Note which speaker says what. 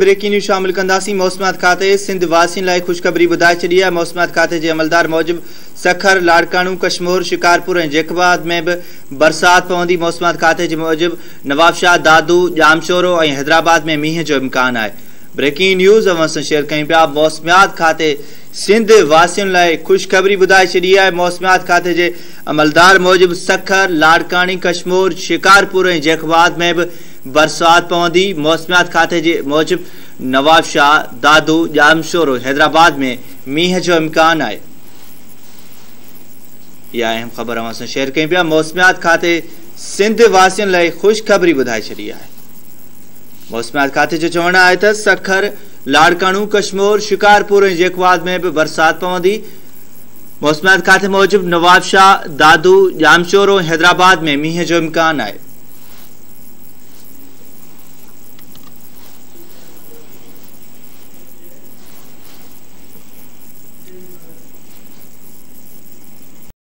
Speaker 1: Breaking news शामिल कंदासीं मौसमियात खाते। सिंध वासियुनि ख़ुशख़बरी ॿुधाए छॾी आहे। मौसमियात खाते जे अमलदार मूजिबि सखर, लाड़काणू, कश्मीर, शिकारपुर जैकबाद में बि बरसाति पवंदी। मौसमियात खाते जे मूजिबि नवाबशाह दादू, जामशोरो हैदराबाद में मींहं जो इम्कानु आहे। ब्रेकिंग न्यूज़ अवां सां शेयर कयूं पिया। मौसमियात खाते सिंध वासियुनि ख़ुशख़बरी ॿुधाए छॾी आहे। मौसमियात खाते जे अमलदार मूजिबि सखर, लाड़काणी, कश्मीर, शिकारपुर जैकबाद में बि बरसात पवंदी, मौसमियात खाते जे मूजिबि नवाब शाह, दादू जामशोर हैदराबाद में मींहं जो इम्कान आहे। इहा अहम ख़बर अवां सां शेयर कयूं पिया। मौसमियात खाते सिंध वासियुनि लाइ ख़ुशख़बरी ॿुधाए छॾी आहे। मौसमियात खाते जो चवणु आहे त सखर, लाड़काणू, कश्मीर, शिकारपुर ऐं जेकवाद में बि बरसाति पवंदी। मौसमियात खाते मूजिबि नवाब शाह, दादू जामशोर ऐं हैदराबाद में मींहं जो इम्कान आहे।